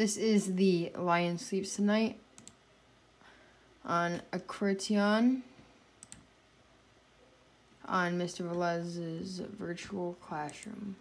This is the Lion Sleeps Tonight on aQWERTYon on Mr. Velez's virtual classroom.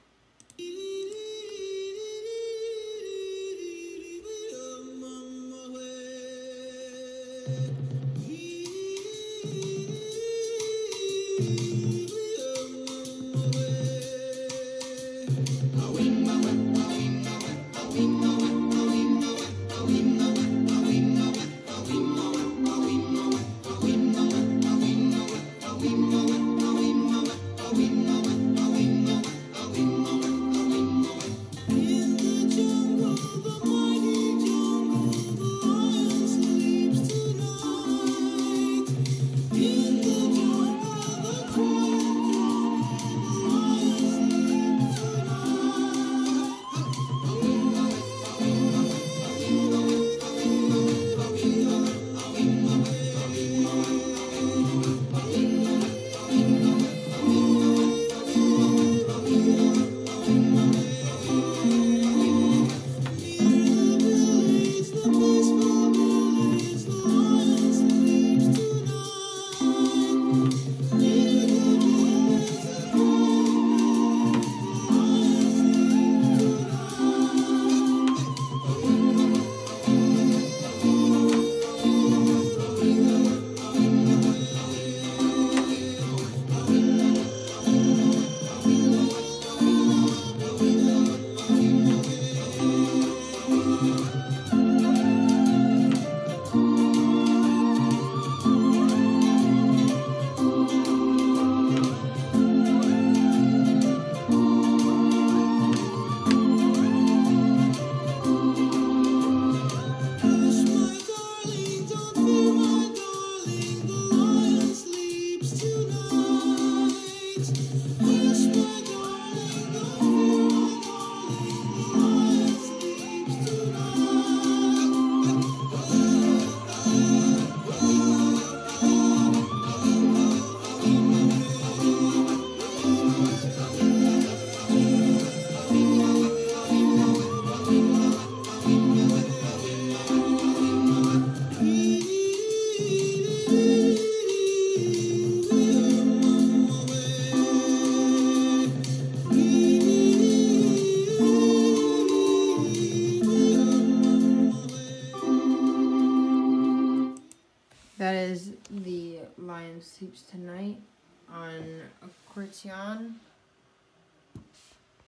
Tonight. That is the Lion Sleeps Tonight on aQWERTYon.